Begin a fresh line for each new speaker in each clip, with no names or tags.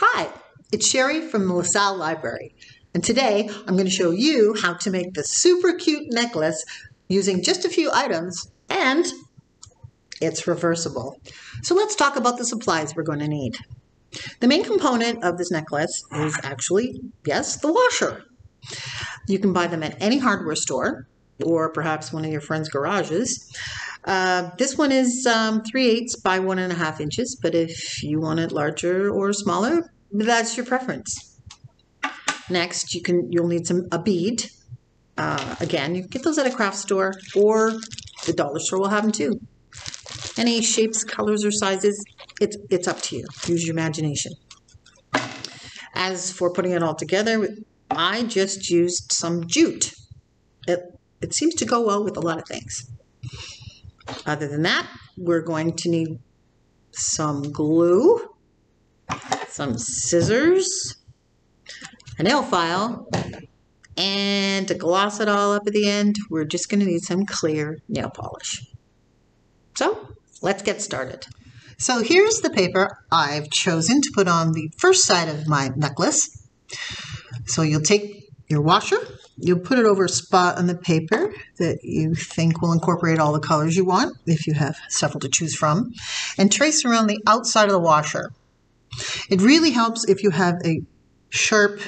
Hi, it's Sherry from the LaSalle Library. And today I'm going to show you how to make the super cute necklace using just a few items and it's reversible. So let's talk about the supplies we're going to need. The main component of this necklace is actually, yes, the washer. You can buy them at any hardware store or perhaps one of your friend's garages. Uh, this one is um, 3 eighths by 1.5 inches, but if you want it larger or smaller, that's your preference. Next, you can you'll need some a bead. Uh, again, you get those at a craft store or the dollar store will have them too. Any shapes, colors, or sizes, it's it's up to you. Use your imagination. As for putting it all together, I just used some jute. It it seems to go well with a lot of things. Other than that, we're going to need some glue, some scissors, a nail file, and to gloss it all up at the end, we're just going to need some clear nail polish. So let's get started. So here's the paper I've chosen to put on the first side of my necklace. So you'll take your washer. You'll put it over a spot on the paper that you think will incorporate all the colors you want, if you have several to choose from, and trace around the outside of the washer. It really helps if you have a sharp,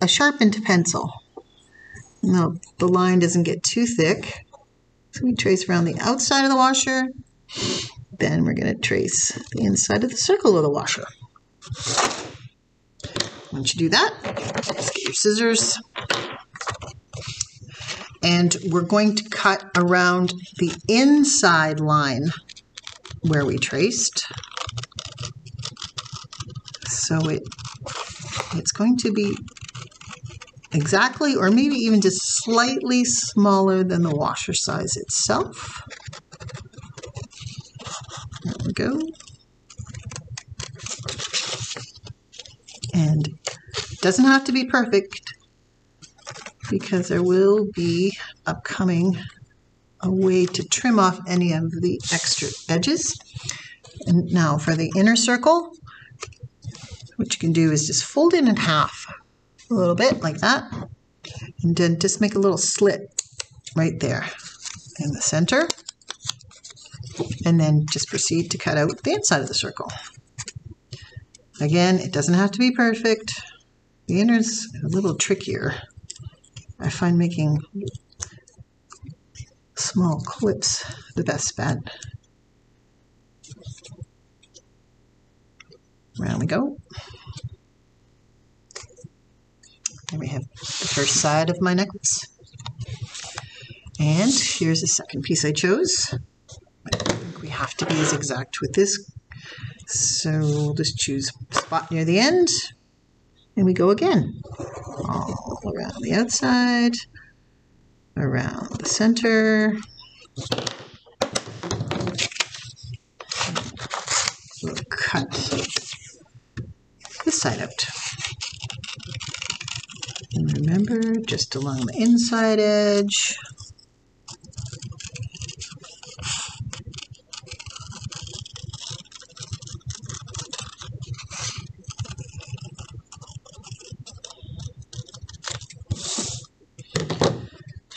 a sharpened pencil. No, the line doesn't get too thick. So we trace around the outside of the washer. Then we're going to trace the inside of the circle of the washer. Once you do that, get your scissors. And we're going to cut around the inside line where we traced. So it it's going to be exactly or maybe even just slightly smaller than the washer size itself. There we go. And doesn't have to be perfect because there will be upcoming a way to trim off any of the extra edges. And now for the inner circle, what you can do is just fold it in half a little bit like that. And then just make a little slit right there in the center. And then just proceed to cut out the inside of the circle. Again, it doesn't have to be perfect. The inner's a little trickier. I find making small clips the best bet. Around we go. There we have the first side of my necklace. And here's the second piece I chose. I think we have to be as exact with this. So we'll just choose spot near the end and we go again. All around the outside, around the center. We'll cut this side out. And remember, just along the inside edge.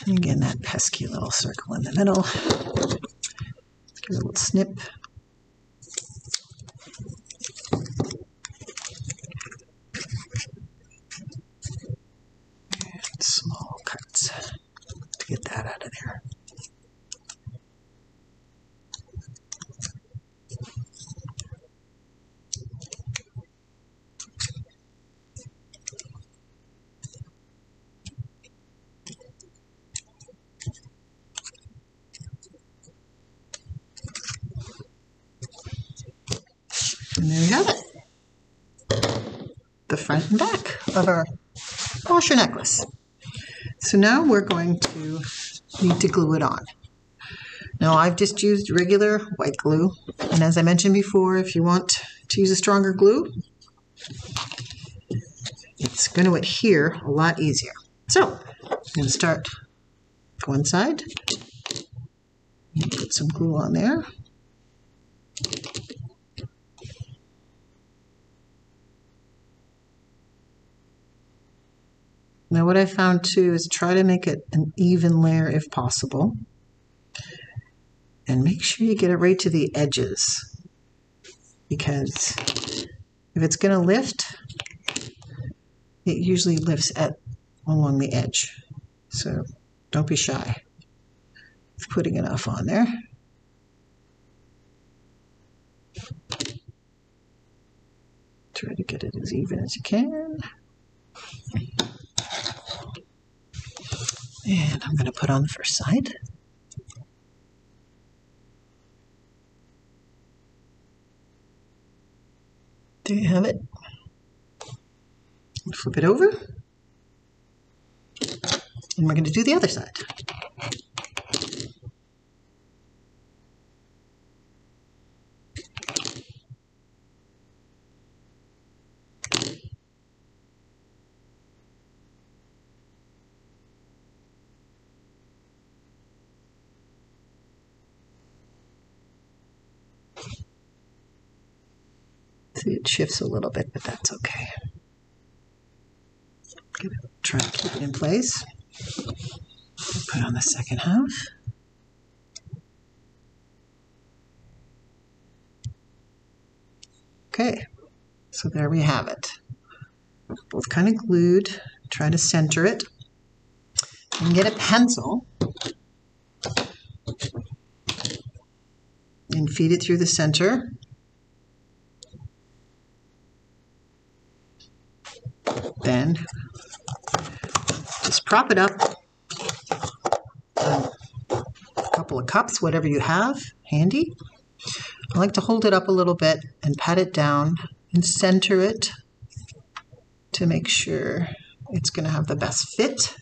And again, that pesky little circle in the middle. Give it a little snip. And small cuts to get that out of there. And there we have it. The front and back of our washer necklace. So now we're going to need to glue it on. Now I've just used regular white glue. And as I mentioned before, if you want to use a stronger glue, it's going to adhere a lot easier. So I'm going to start one side. Put some glue on there. Now what I found too is try to make it an even layer if possible. And make sure you get it right to the edges because if it's going to lift, it usually lifts at along the edge. So don't be shy with putting enough on there. Try to get it as even as you can. And I'm going to put on the first side. There you have it. Flip it over. And we're going to do the other side. Shifts a little bit, but that's okay. Try to keep it in place. Put on the second half. Okay, so there we have it. Both kind of glued. Try to center it. And get a pencil and feed it through the center. Then just prop it up. a couple of cups, whatever you have handy. I like to hold it up a little bit and pat it down and center it to make sure it's going to have the best fit.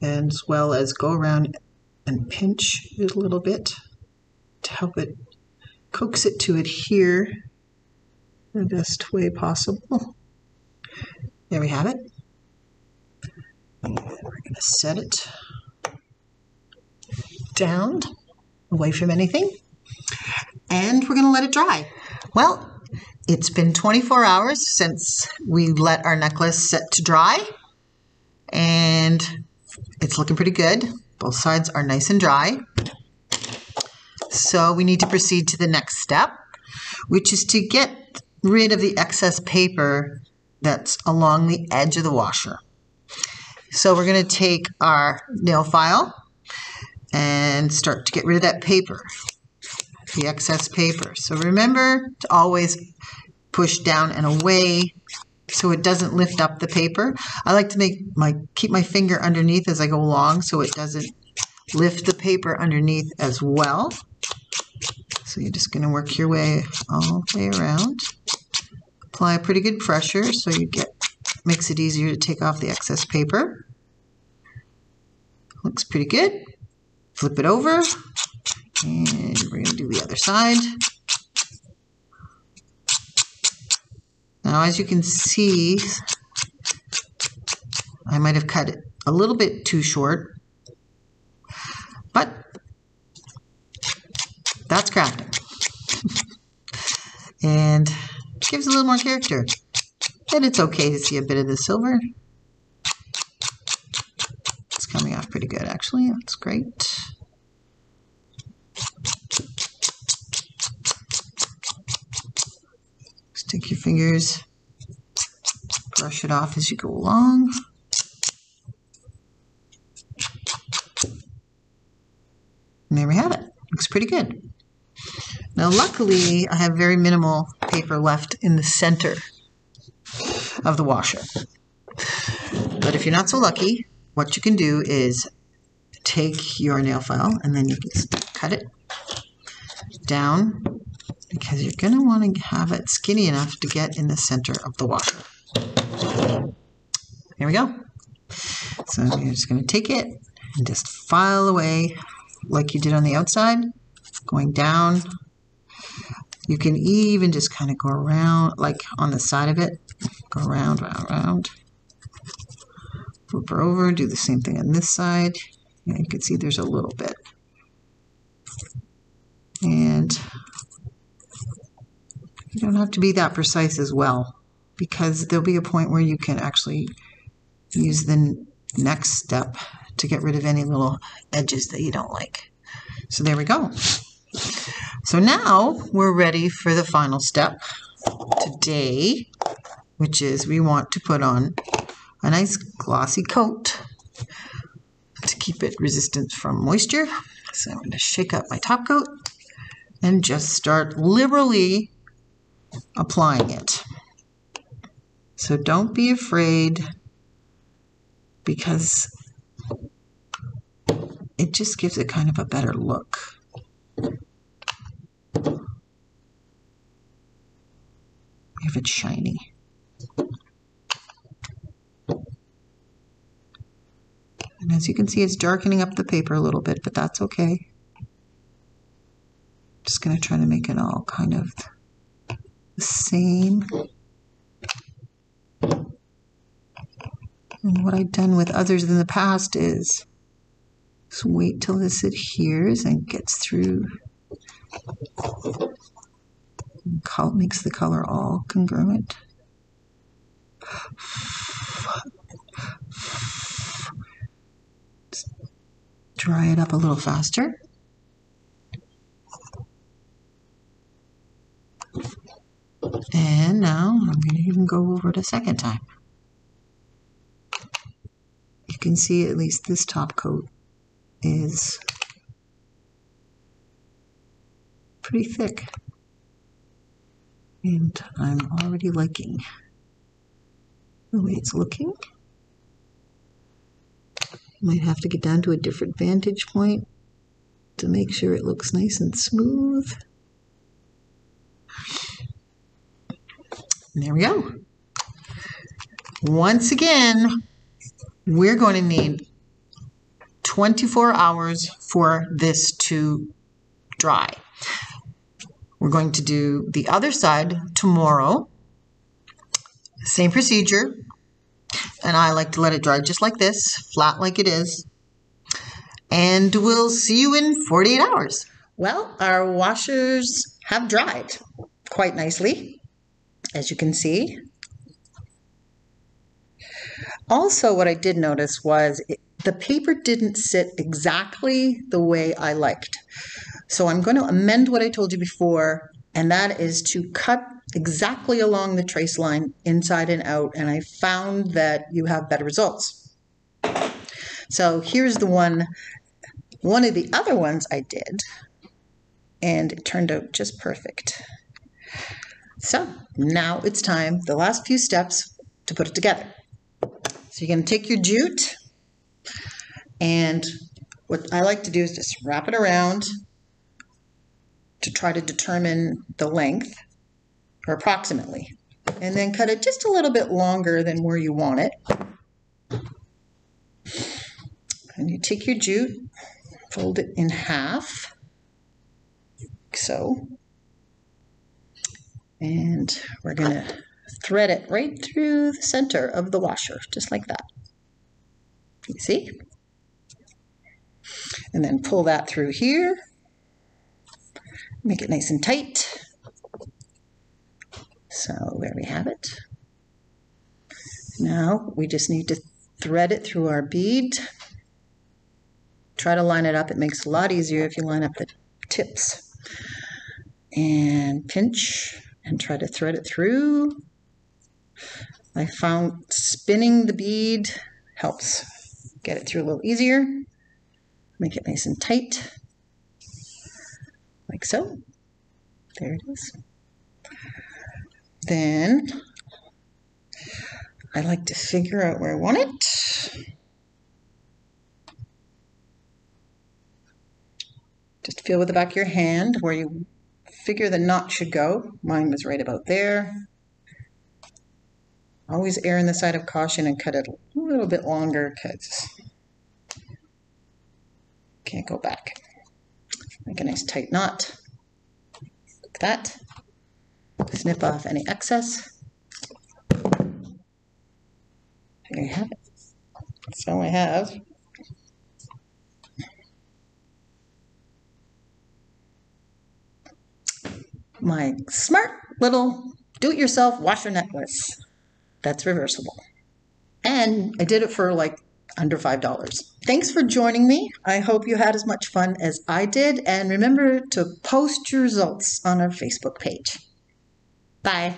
And as well as go around and pinch it a little bit to help it coax it to adhere the best way possible. There we have it. We're going to set it down away from anything. And we're going to let it dry. Well, it's been 24 hours since we let our necklace set to dry. And it's looking pretty good. Both sides are nice and dry. So we need to proceed to the next step, which is to get rid of the excess paper that's along the edge of the washer. So we're going to take our nail file and start to get rid of that paper, the excess paper. So remember to always push down and away so it doesn't lift up the paper. I like to make my keep my finger underneath as I go along so it doesn't lift the paper underneath as well. So you're just going to work your way all the way around. Apply a pretty good pressure so you get makes it easier to take off the excess paper. Looks pretty good. Flip it over and we're going to do the other side. Now as you can see, I might have cut it a little bit too short, but that's crafting. and gives a little more character. And it's okay to see a bit of the silver. It's coming off pretty good, actually. That's great. Stick your fingers, brush it off as you go along. And there we have it. Looks pretty good. Now, luckily, I have very minimal paper left in the center of the washer. But if you're not so lucky, what you can do is take your nail file and then you can cut it down because you're going to want to have it skinny enough to get in the center of the washer. Here we go. So you're just going to take it and just file away like you did on the outside, going down you can even just kind of go around, like on the side of it, go around, round, round. Flip her over, do the same thing on this side. Yeah, you can see there's a little bit. And You don't have to be that precise as well because there'll be a point where you can actually use the next step to get rid of any little edges that you don't like. So there we go. So now we're ready for the final step today, which is we want to put on a nice glossy coat to keep it resistant from moisture. So I'm going to shake up my top coat and just start liberally applying it. So don't be afraid because it just gives it kind of a better look. It's shiny. And as you can see, it's darkening up the paper a little bit, but that's okay. Just going to try to make it all kind of the same. And what I've done with others in the past is just wait till this adheres and gets through. Makes the color all congruent. Dry it up a little faster. And now I'm going to even go over it a second time. You can see at least this top coat is pretty thick. And I'm already liking the way it's looking. Might have to get down to a different vantage point to make sure it looks nice and smooth. And there we go. Once again, we're going to need 24 hours for this to dry. We're going to do the other side tomorrow. Same procedure. And I like to let it dry just like this, flat like it is. And we'll see you in 48 hours. Well, our washers have dried quite nicely as you can see. Also, what I did notice was it, the paper didn't sit exactly the way I liked. So I'm going to amend what I told you before, and that is to cut exactly along the trace line inside and out, and I found that you have better results. So here's the one, one of the other ones I did, and it turned out just perfect. So now it's time, the last few steps, to put it together. So you're going to take your jute, and what I like to do is just wrap it around to try to determine the length, or approximately, and then cut it just a little bit longer than where you want it. And you take your jute, fold it in half, like so. And we're going to thread it right through the center of the washer, just like that. You see? And then pull that through here. Make it nice and tight. So there we have it. Now we just need to thread it through our bead. Try to line it up. It makes it a lot easier if you line up the tips. And pinch and try to thread it through. I found spinning the bead helps get it through a little easier. Make it nice and tight, like so. There it is. Then I like to figure out where I want it. Just feel with the back of your hand where you figure the knot should go. Mine was right about there. Always err on the side of caution and cut it a little bit longer because can't go back. Make a nice tight knot. Like that. Snip off any excess. There you have it. All I have. my smart little do-it-yourself washer necklace that's reversible. And I did it for like under $5. Thanks for joining me. I hope you had as much fun as I did. And remember to post your results on our Facebook page. Bye.